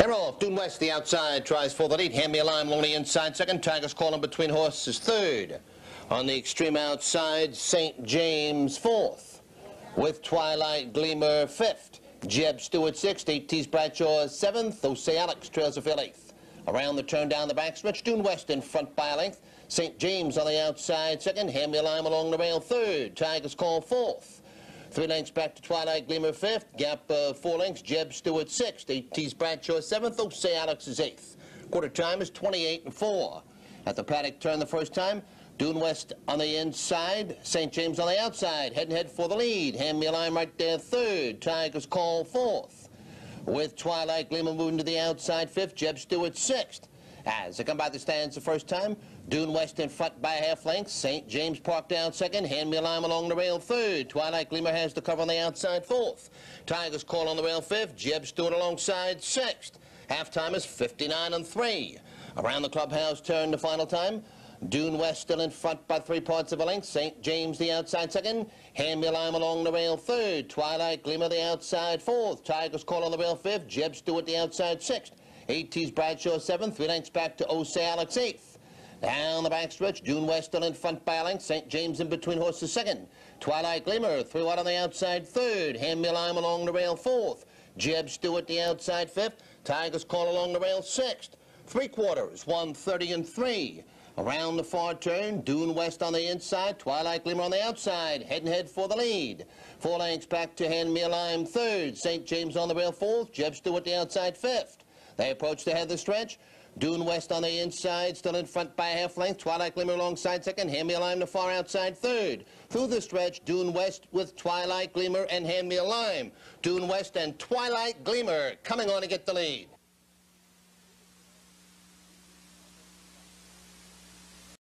They're off. Dune West, the outside, tries for the lead. Hand me a lime, lonely inside second. Tigers calling between horses third. On the extreme outside, St. James fourth. With Twilight Gleamer fifth. Jeb Stewart sixth. Tees Bradshaw seventh. Osei Alex trails a field eighth. Around the turn down the backstretch, Dune West in front by a length. St. James on the outside second. Hand me a lime along the rail third. Tigers call fourth. Three lengths back to Twilight Gleamer fifth. Gap uh, four lengths. Jeb Stewart sixth. Tees Bradshaw seventh. Osei Alex is eighth. Quarter time is 28 and 4. At the paddock turn the first time, Dune West on the inside, St. James on the outside, head and head for the lead. Hand me a line right there, third. Tigers call fourth. With Twilight Gleamer moving to the outside, fifth. Jeb Stewart sixth. As they come by the stands the first time, Dune West in front by half length. St. James Park down second. Hand me a lime along the rail third. Twilight Gleamer has the cover on the outside fourth. Tigers call on the rail fifth. Jeb Stewart alongside sixth. Halftime is 59 and 3. Around the clubhouse turn the final time. Dune West still in front by three parts of a length. St. James the outside second. A lime along the rail third. Twilight Gleamer the outside fourth. Tigers call on the rail fifth. Jeb Stewart the outside sixth. AT's Bradshaw seventh. Three lengths back to Osei Alex eighth. Down the backstretch, Dune West still in front by a length. St. James in between horses second. Twilight Gleamer, threw out on the outside third. Hand me a lime along the rail fourth. Jeb Stewart the outside fifth. Tigers call along the rail sixth. Three quarters, 130 and three. Around the far turn, Dune West on the inside, Twilight Gleamer on the outside, head and head for the lead. Four lengths back to Hand Me a Lime third, St. James on the rail fourth, Jeb Stewart the outside fifth. They approach the head of the stretch. Dune West on the inside, still in front by half length. Twilight Gleamer alongside second. Hand Me a Lime the far outside third. Through the stretch, Dune West with Twilight Gleamer and Hand Me a Lime. Dune West and Twilight Gleamer coming on to get the lead.